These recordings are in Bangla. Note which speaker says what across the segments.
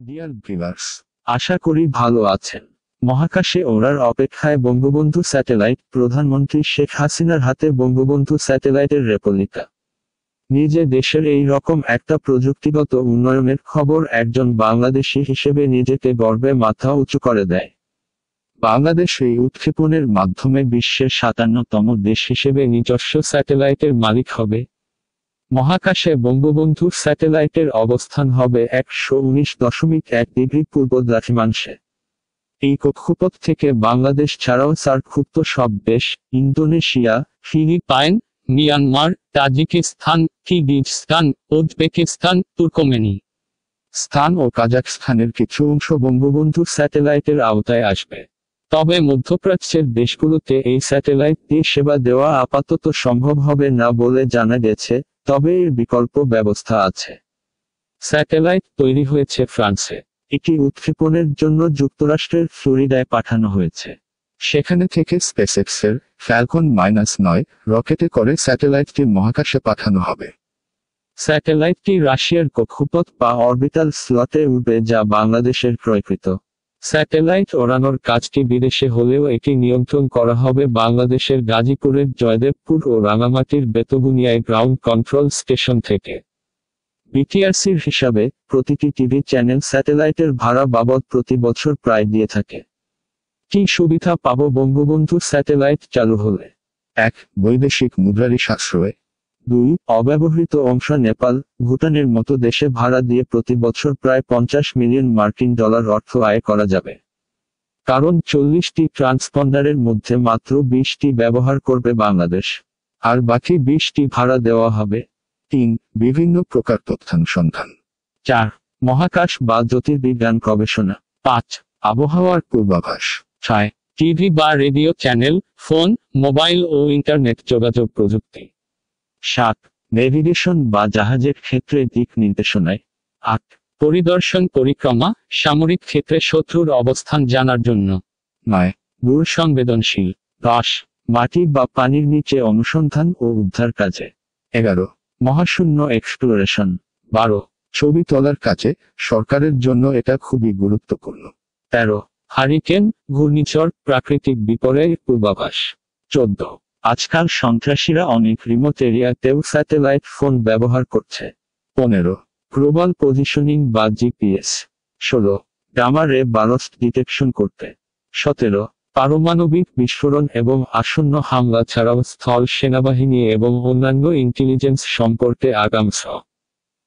Speaker 1: ডিয়ার ভিউয়ার্স আশা করি ভালো আছেন। মহাকাশে ওড়ার অপেক্ষায় বঙ্গবন্ধু স্যাটেলাইট প্রধানমন্ত্রী শেখ হাসিনার হাতে বঙ্গবন্ধু স্যাটেলাইটের রেপলিকা। নিজে দেশের এই রকম একটা প্রযুক্তিগত উন্নয়নের খবর একজন বাংলাদেশি হিসেবে নিজেকে গর্বে মাথা উঁচু করে দেয়। বাংলাদেশ এই উৎক্ষেপণের মাধ্যমে বিশ্বের সাতান্নতম দেশ হিসেবে নিজস্ব স্যাটেলাইটের মালিক হবে। মহাকাশে বঙ্গবন্ধু স্যাটেলাইটের অবস্থান হবে একশো উনিশ দশমিক এক ডিগ্রি পূর্ব দ্রাঘিমাংশে। এই কক্ষপথ থেকে বাংলাদেশ ছাড়াও সার্কভুক্ত সব দেশ, Indonesia, Philippine, Myanmar, Tajikistan, Kyrgyzstan, Uzbekistan, Turkmenistan ও কাজাকস্তানের কিছু অংশ বঙ্গবন্ধু স্যাটেলাইটের আওতায় আসবে। তবে মধ্যপ্রাচ্যের দেশগুলোতে এই স্যাটেলাইট দিয়ে সেবা দেওয়া আপাতত সম্ভব হবে না বলে জানা গেছে। তবে এর বিকল্প ব্যবস্থা আছে। স্যাটেলাইট তৈরি হয়েছে ফ্রান্সে। এটি উৎক্ষেপণের জন্য যুক্তরাষ্ট্রের ফ্লোরিডায় পাঠানো হয়েছে। সেখানে থেকে স্পেসএক্সের ফ্যালকন মাইনাস নয় রকেটে করে স্যাটেলাইটটি মহাকাশে পাঠানো হবে। স্যাটেলাইটটি রাশিয়ার কক্ষপথ বা অরবিটাল স্লটে উঠবে যা বাংলাদেশের ক্রয়কৃত। স্যাটেলাইট ওড়ানোর কাজটি বিদেশে হলেও এটি নিয়ন্ত্রণ করা হবে বাংলাদেশের গাজীপুরের জয়দেবপুর ও রাঙামাটির বেতবুনিয়ায় গ্রাউন্ড কন্ট্রোল স্টেশন থেকে। বিটিআরসির হিসাবে প্রতিটি টিভি চ্যানেল স্যাটেলাইটের ভাড়া বাবদ প্রতি বছর প্রায় দিয়ে থাকে। কি সুবিধা পাব বঙ্গবন্ধু স্যাটেলাইট চালু হলে? এক, বৈদেশিক মুদ্রারি সাশ্রয়। দুই, অব্যবহৃত অংশ নেপাল, ভুটানের মতো দেশে ভাড়া দিয়ে প্রতি বছর প্রায় পঞ্চাশ মিলিয়ন মার্কিন ডলার অর্থ আয় করা যাবে। কারণ চল্লিশটি ট্রান্সপন্ডারের মধ্যে মাত্র বিশটি ব্যবহার করবে বাংলাদেশ। আর বাকি বিশটি ভাড়া দেওয়া হবে। তিন, বিভিন্ন প্রকার তথ্যানুসন্ধান। চার, মহাকাশ বা জ্যোতির্বিজ্ঞান গবেষণা। পাঁচ, আবহাওয়ার পূর্বাভাস। ছয়, টিভি বা রেডিও চ্যানেল, ফোন, মোবাইল ও ইন্টারনেট যোগাযোগ প্রযুক্তি। সাত, নেভিগেশন বা জাহাজের ক্ষেত্রে দিক নির্দেশনায়। আট, পরিদর্শন পরিক্রমা, সামরিক ক্ষেত্রে শত্রুর অবস্থান জানার জন্য। নয় দূর সংবেদনশীল দশ, মাটি বা পানির নিচে অনুসন্ধান ও উদ্ধার কাজে। এগারো, মহাশূন্য এক্সপ্লোরেশন বারো, ছবি তোলার কাজে সরকারের জন্য এটা খুবই গুরুত্বপূর্ণ। তেরো, হারিকেন, ঘূর্ণিঝড়, প্রাকৃতিক বিপর্যয় পূর্বাভাস। চোদ্দ আজকাল সন্ত্রাসীরা অনেক রিমোট এরিয়াতেও স্যাটেলাইট ফোন ব্যবহার করছে। পনেরো গ্লোবাল পজিশনিং বা জিপিএস ষোলো গামা রে বারস্ট ডিটেকশন করতে। সতেরো, পারমাণবিক বিস্ফোরণ এবং আসন্ন হামলা ছাড়াও স্থল সেনাবাহিনী এবং অন্যান্য ইন্টেলিজেন্স সম্পর্কে আগামস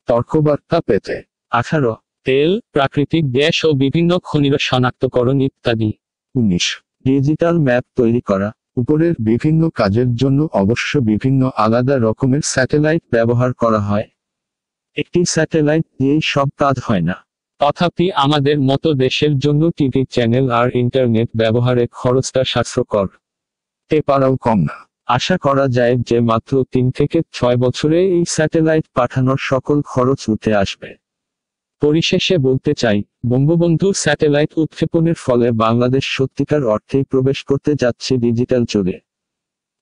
Speaker 1: তর্কবার্তা পেতে। আঠারো, তেল, প্রাকৃতিক গ্যাস ও বিভিন্ন খনিজ শনাক্তকরণ ইত্যাদি। উনিশ ডিজিটাল ম্যাপ তৈরি করা। উপরের বিভিন্ন কাজের জন্য অবশ্য বিভিন্ন আলাদা রকমের স্যাটেলাইট ব্যবহার করা হয়। একটি স্যাটেলাইট দিয়েই সব কাজ হয় না। তথাপি আমাদের মতো দেশের জন্য টিভি চ্যানেল আর ইন্টারনেট ব্যবহারে খরচটা সাশ্রয়কর। তে পারাও কম না। আশা করা যায় যে মাত্র তিন থেকে ছয় বছরে এই স্যাটেলাইট পাঠানোর সকল খরচ উঠে আসবে। পরিশেষে বলতে চাই, বঙ্গবন্ধু স্যাটেলাইট উৎক্ষেপণের ফলে বাংলাদেশ সত্যিকার অর্থেই প্রবেশ করতে যাচ্ছে ডিজিটাল যুগে।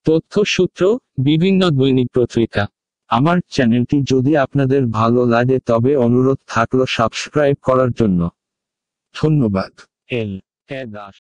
Speaker 1: তথ্য সূত্র বিভিন্ন দৈনিক পত্রিকা। আমার চ্যানেলটি যদি আপনাদের ভালো লাগে তবে অনুরোধ থাকল সাবস্ক্রাইব করার জন্য। ধন্যবাদ। এল এ দাস